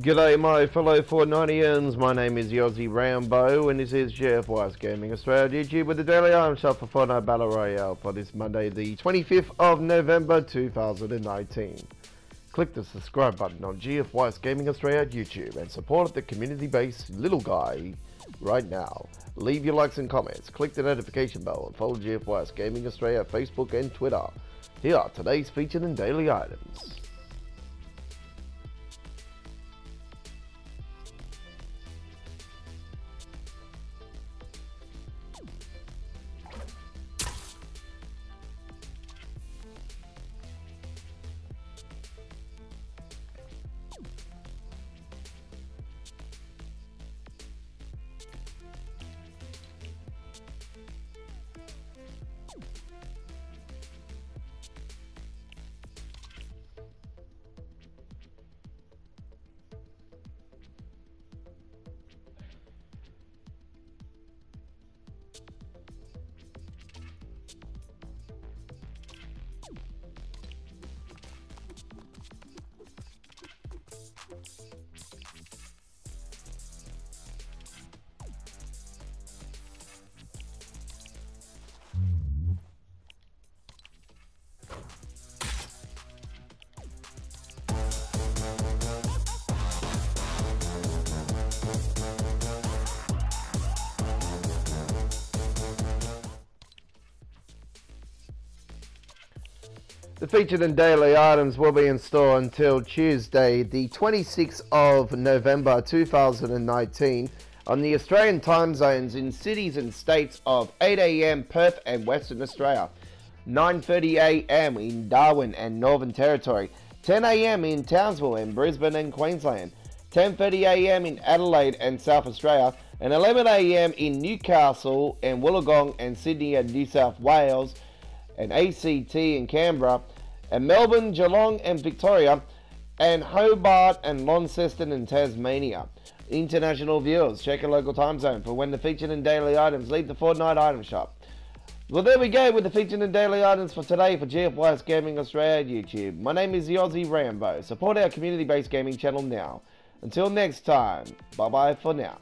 G'day my fellow Fortnitians, my name is Yozzy Rambo and this is GFY's Gaming Australia YouTube with the Daily Item Shop for Fortnite Battle Royale for this Monday the 25th of November 2019. Click the subscribe button on GF GFY's Gaming Australia YouTube and support the community-based little guy right now. Leave your likes and comments, click the notification bell and follow GF GFY's Gaming Australia Facebook and Twitter. Here are today's featured and daily items. The featured and daily items will be in store until Tuesday, the 26th of November 2019, on the Australian time zones in cities and states of 8am Perth and Western Australia, 9.30am in Darwin and Northern Territory, 10am in Townsville and Brisbane and Queensland, 10.30am in Adelaide and South Australia, and 11am in Newcastle and Wollongong and Sydney and New South Wales, and ACT in Canberra, and Melbourne, Geelong and Victoria, and Hobart and Launceston in Tasmania. International viewers, check your local time zone for when the featured and daily items leave the Fortnite item shop. Well, there we go with the featured and daily items for today for GFY's Gaming Australia YouTube. My name is Yozzy Rambo. Support our community-based gaming channel now. Until next time, bye-bye for now.